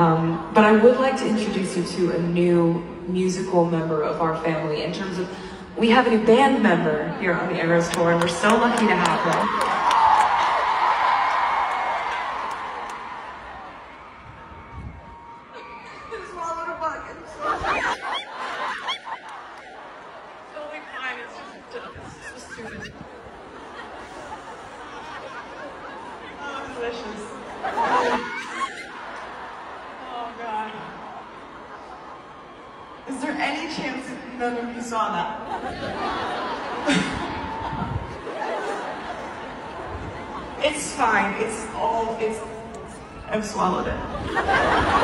Um, but I would like to introduce you to a new musical member of our family in terms of we have a new band member here on the Eras Tour, and we're so lucky to have her. Is there any chance that none of you saw that? it's fine. It's all, it's, I've swallowed it.